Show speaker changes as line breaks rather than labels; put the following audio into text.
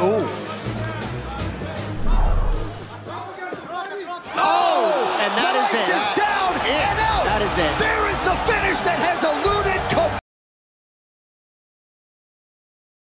Ooh.
Oh! And that is it.
Down and out.
That is it.